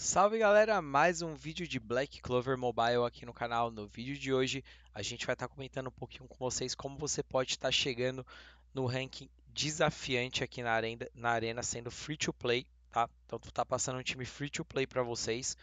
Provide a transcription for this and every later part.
Salve galera, mais um vídeo de Black Clover Mobile aqui no canal. No vídeo de hoje a gente vai estar comentando um pouquinho com vocês como você pode estar chegando no ranking desafiante aqui na arena, na arena sendo free to play, tá? Então tu tá passando um time free to play para vocês,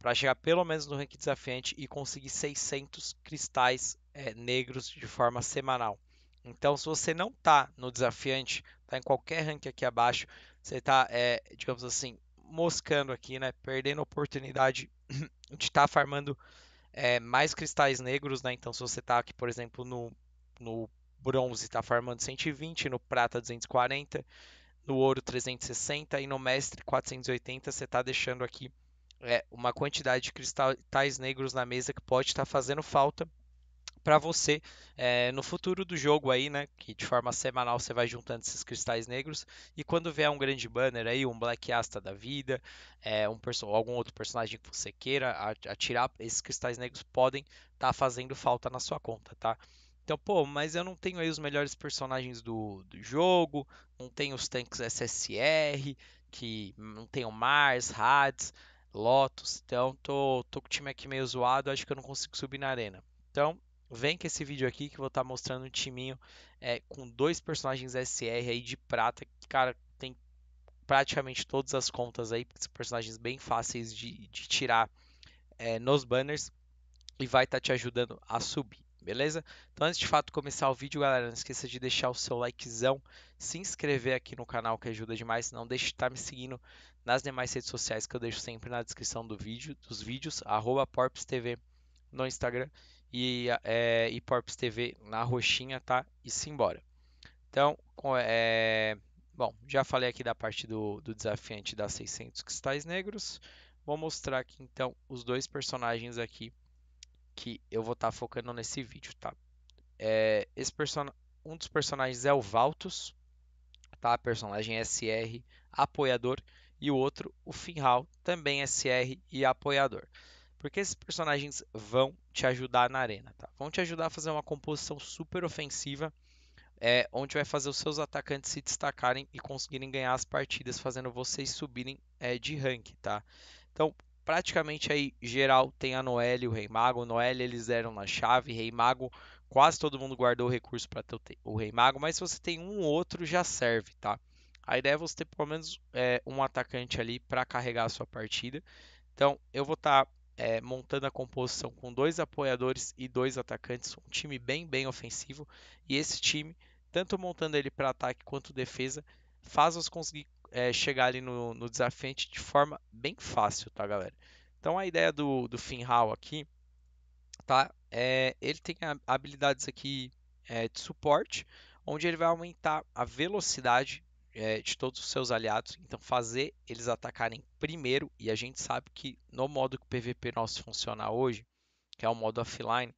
para chegar pelo menos no ranking desafiante e conseguir 600 cristais é, negros de forma semanal. Então se você não tá no desafiante, tá em qualquer ranking aqui abaixo, você tá, é, digamos assim, moscando aqui, né? Perdendo a oportunidade de estar tá farmando é, mais cristais negros, né? Então, se você está aqui, por exemplo, no, no bronze, está farmando 120, no prata 240, no ouro 360 e no mestre 480, você está deixando aqui é, uma quantidade de cristais negros na mesa que pode estar tá fazendo falta para você é, no futuro do jogo aí, né? Que de forma semanal você vai juntando esses cristais negros e quando vier um grande banner aí, um Black Asta da vida, é, um algum outro personagem que você queira atirar, esses cristais negros podem estar tá fazendo falta na sua conta, tá? Então, pô, mas eu não tenho aí os melhores personagens do, do jogo, não tenho os tanques SSR, que não tenho Mars, Hades, Lotus, então tô, tô com o time aqui meio zoado, acho que eu não consigo subir na arena. Então, Vem com esse vídeo aqui que eu vou estar tá mostrando um timinho é, com dois personagens SR aí de prata. Que, cara, tem praticamente todas as contas aí, porque são personagens bem fáceis de, de tirar é, nos banners. E vai estar tá te ajudando a subir, beleza? Então antes de fato começar o vídeo, galera, não esqueça de deixar o seu likezão, se inscrever aqui no canal que ajuda demais. Não deixe de estar tá me seguindo nas demais redes sociais que eu deixo sempre na descrição do vídeo, dos vídeos, arroba no Instagram e, é, e Porps TV na roxinha, tá? E simbora. Então, é, bom, já falei aqui da parte do, do desafiante das 600 cristais negros. Vou mostrar aqui então os dois personagens aqui que eu vou estar tá focando nesse vídeo, tá? É, esse person... Um dos personagens é o Valtus, tá? Personagem SR, apoiador, e o outro, o Finhal, também SR e apoiador. Porque esses personagens vão te ajudar na arena, tá? Vão te ajudar a fazer uma composição super ofensiva, é, onde vai fazer os seus atacantes se destacarem e conseguirem ganhar as partidas, fazendo vocês subirem é, de rank, tá? Então, praticamente aí, geral, tem a Noelle e o Rei Mago. Noelle eles deram na chave, Rei Mago, quase todo mundo guardou o recurso para ter o Rei Mago, mas se você tem um ou outro, já serve, tá? A ideia é você ter pelo menos é, um atacante ali para carregar a sua partida. Então, eu vou estar tá é, montando a composição com dois apoiadores e dois atacantes, um time bem, bem ofensivo. E esse time, tanto montando ele para ataque quanto defesa, faz você conseguir é, chegar ali no, no desafiante de forma bem fácil, tá, galera? Então a ideia do, do Finhal aqui, tá? É, ele tem habilidades aqui é, de suporte, onde ele vai aumentar a velocidade é, de todos os seus aliados. Então, fazer eles atacarem primeiro. E a gente sabe que no modo que o PVP nosso funciona hoje, que é o modo offline,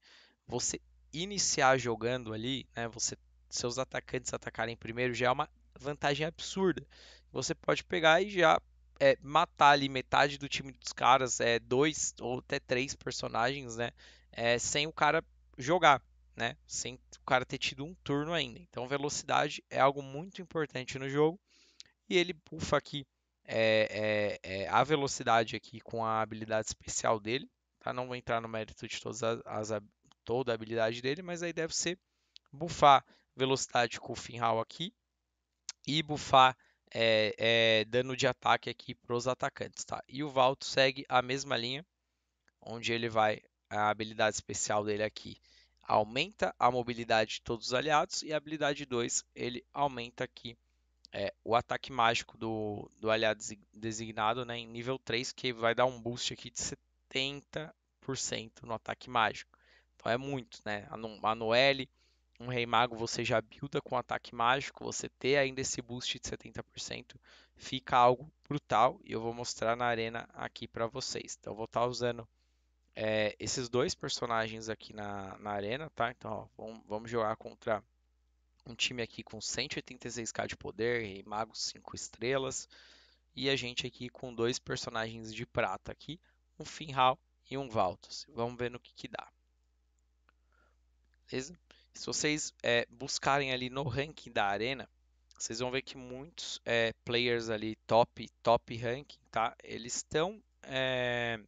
você iniciar jogando ali, né, você, seus atacantes atacarem primeiro já é uma vantagem absurda. Você pode pegar e já é, matar ali metade do time dos caras, é, dois ou até três personagens, né, é, sem o cara jogar né? Sem o cara ter tido um turno ainda. Então, velocidade é algo muito importante no jogo. E ele bufa aqui é, é, é a velocidade aqui com a habilidade especial dele. Tá? Não vou entrar no mérito de todas as, as, toda a habilidade dele, mas aí deve ser bufar velocidade com o Finhal aqui e bufar é, é, dano de ataque aqui para os atacantes. Tá? E o Valto segue a mesma linha, onde ele vai, a habilidade especial dele aqui aumenta a mobilidade de todos os aliados e a habilidade 2 ele aumenta aqui é, o ataque mágico do, do aliado designado né, em nível 3, que vai dar um boost aqui de 70% no ataque mágico. Então é muito, né? A Noelle, um Rei Mago, você já builda com ataque mágico, você ter ainda esse boost de 70%, fica algo brutal e eu vou mostrar na arena aqui para vocês. Então eu vou estar tá usando é, esses dois personagens aqui na, na arena, tá? Então, ó, vamos, vamos, jogar contra um time aqui com 186k de poder, e Mago 5 estrelas, e a gente aqui com dois personagens de prata aqui, um Finhal e um Valtus. Vamos ver no que, que dá. Beleza? Se vocês é, buscarem ali no ranking da arena, vocês vão ver que muitos é, players ali top, top ranking, tá? Eles estão é,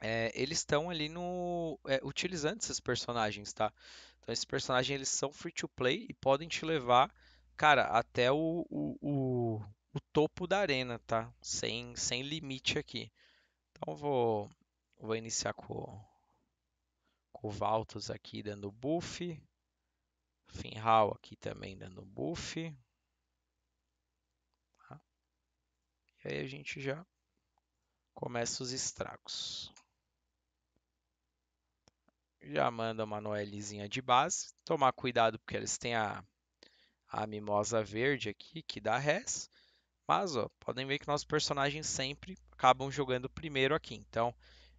é, eles estão ali no é, utilizando esses personagens, tá? Então esses personagens eles são free to play e podem te levar, cara, até o, o, o, o topo da arena, tá? Sem, sem limite aqui. Então vou vou iniciar com, com o Valtos aqui dando buff. Finhal aqui também dando buff. Tá? E aí a gente já começa os estragos. Já manda uma Noelizinha de base. Tomar cuidado porque eles têm a, a mimosa verde aqui que dá res. Mas ó, podem ver que nossos personagens sempre acabam jogando primeiro aqui. Então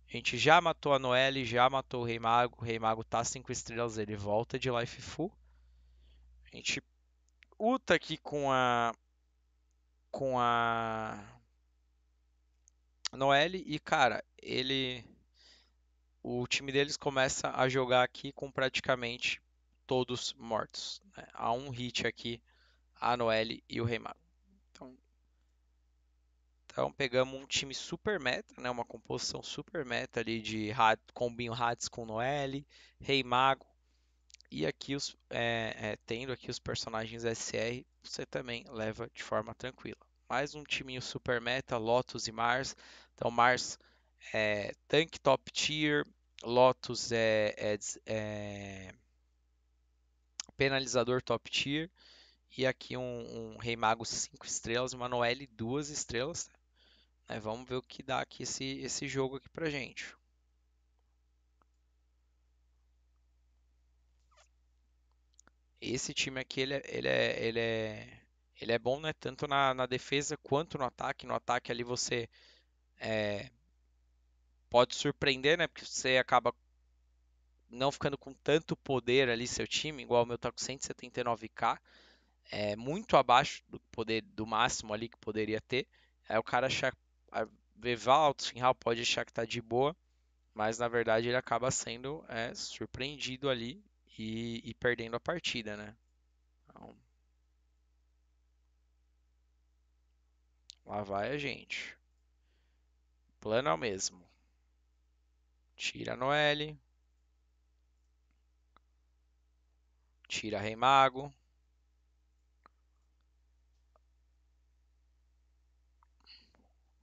a gente já matou a Noelle, já matou o Rei Mago. O Rei Mago tá 5 estrelas, ele volta de life full. A gente luta aqui com a com a Noelle e cara, ele o time deles começa a jogar aqui com praticamente todos mortos. Né? Há um hit aqui, a Noelle e o Rei Mago. Então, então pegamos um time super meta, né? uma composição super meta ali de combinho Hades com Noelle, Rei Mago. E aqui os, é, é, tendo aqui os personagens SR, você também leva de forma tranquila. Mais um timinho super meta, Lotus e Mars. Então Mars é, Tank Top Tier, Lotus é, é, é, Penalizador Top Tier, e aqui um, um Rei Mago 5 estrelas, uma Noelle 2 estrelas. Né? Vamos ver o que dá aqui esse, esse jogo aqui pra gente. Esse time aqui, ele é, ele é, ele é, ele é bom né? tanto na, na defesa quanto no ataque. No ataque ali você é, pode surpreender, né? Porque você acaba não ficando com tanto poder ali seu time, igual o meu tá com 179k, é muito abaixo do poder do máximo ali que poderia ter. Aí o cara achar ver Valt, Shinhal pode achar que tá de boa, mas na verdade ele acaba sendo é, surpreendido ali e, e, perdendo a partida, né? Então, lá vai a gente. Plano é o mesmo. Tira Noelle. Tira Rei Mago.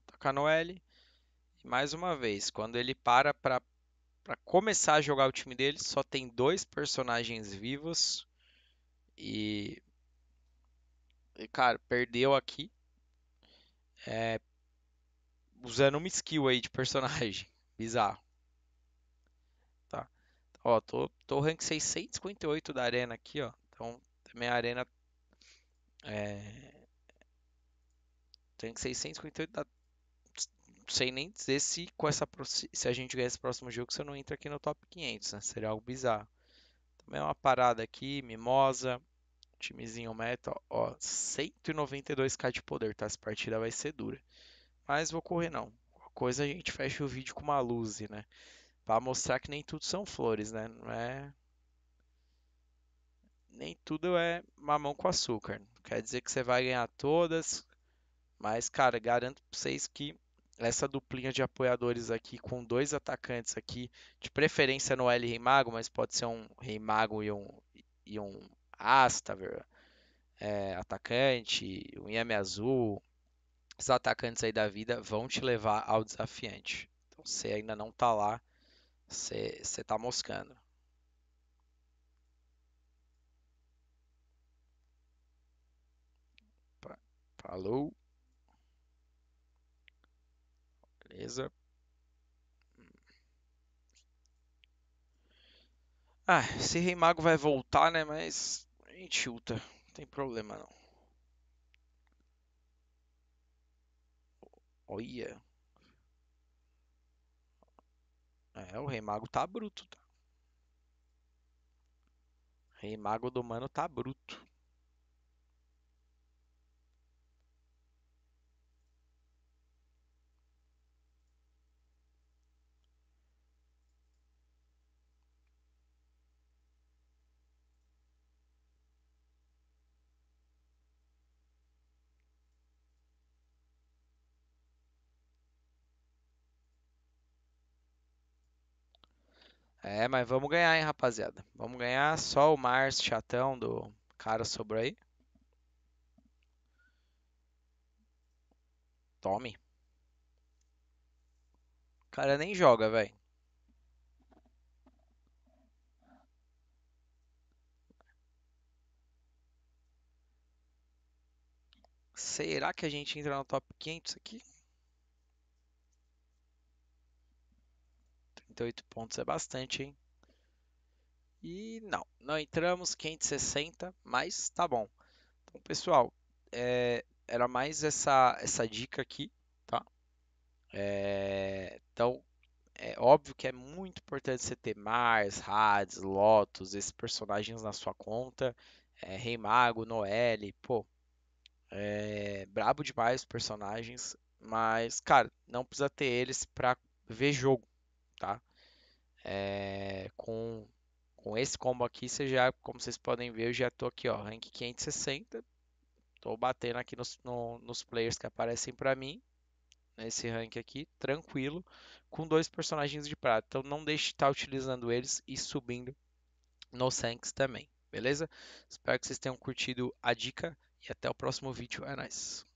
Toca Noelle. E mais uma vez, quando ele para para começar a jogar o time dele, só tem dois personagens vivos. E, e cara, perdeu aqui. É, usando uma skill aí de personagem. Bizarro. Ó, tô, tô rank 658 da arena aqui, ó. Então, também a arena é... Rank 658 da... Não sei nem dizer se com essa se a gente ganhar esse próximo jogo, você não entra aqui no top 500, né? Seria algo bizarro. Também é uma parada aqui, Mimosa, timezinho meta, ó, 192k de poder, tá? Essa partida vai ser dura. Mas vou correr não. Qualquer coisa a gente fecha o vídeo com uma luz, né? Para mostrar que nem tudo são flores, né? Não é nem tudo é mamão com açúcar. Quer dizer que você vai ganhar todas, mas cara, garanto para vocês que essa duplinha de apoiadores aqui com dois atacantes aqui, de preferência no L Rei Mago, mas pode ser um Rei Mago e um e um Astaver, é, atacante, um Yami Azul, os atacantes aí da vida vão te levar ao desafiante. Então, você ainda não tá lá, você tá moscando. Falou. Beleza. Ah, esse Rei Mago vai voltar, né? Mas a gente chuta. Não tem problema não. Olha. É, o Rei Mago tá bruto, tá? Rei Mago do Mano tá bruto. É, mas vamos ganhar, hein, rapaziada. Vamos ganhar. Só o Mars chatão do cara sobrou aí. Tome. O cara nem joga, velho. Será que a gente entra no top 500 aqui? 38 pontos é bastante, hein? E não, não entramos 560, mas tá bom. Então, pessoal, é, era mais essa, essa dica aqui, tá? É, então, é óbvio que é muito importante você ter Mars, Hades, Lotus, esses personagens na sua conta. É, Rei Mago, Noelle, pô, é brabo demais os personagens, mas, cara, não precisa ter eles pra ver jogo, tá? É, com, com esse combo aqui, você já, como vocês podem ver, eu já tô aqui, ó, rank 560. Tô batendo aqui nos, no, nos players que aparecem pra mim, nesse rank aqui, tranquilo, com dois personagens de prata. Então não deixe de estar utilizando eles e subindo nos ranks também, beleza? Espero que vocês tenham curtido a dica e até o próximo vídeo. É nóis!